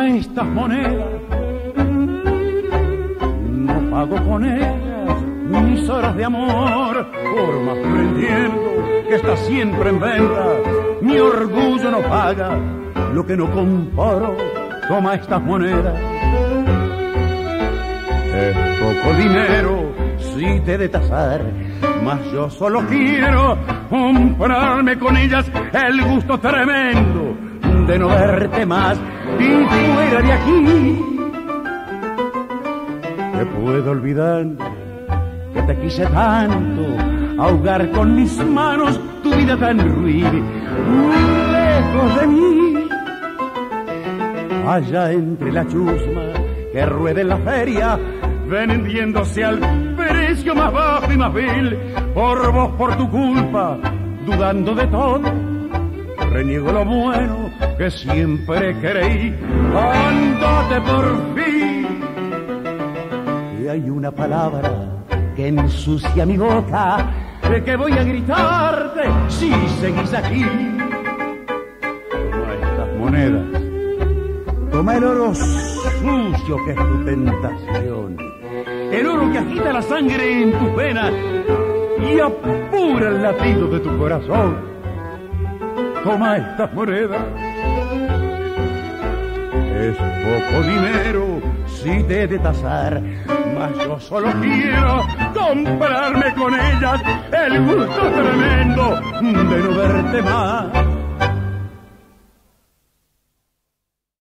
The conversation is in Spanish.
estas monedas. No pago con ellas mis horas de amor, por más entiendo que está siempre en venta. Mi orgullo no paga lo que no comparo. Toma estas monedas. Es poco dinero si te de tasar, mas yo solo quiero comprarme con ellas el gusto tremendo de no verte más y fuera de aquí. Te puedo olvidar que te quise tanto, ahogar con mis manos tu vida tan ruin, lejos de mí. Allá entre la chusma que ruede la feria, vendiéndose al precio más bajo y más vil, por vos, por tu culpa, dudando de todo, reniego lo bueno que siempre creí, andate por fin. Y hay una palabra que ensucia mi boca, de que voy a gritarte si seguís aquí. Toma estas monedas, toma el oro sucio que es tu tentación, el oro que agita la sangre en tus venas y apura el latido de tu corazón. Toma estas monedas. Es poco dinero si te de tasar, mas yo solo quiero comprarme con ellas el gusto tremendo de no verte más.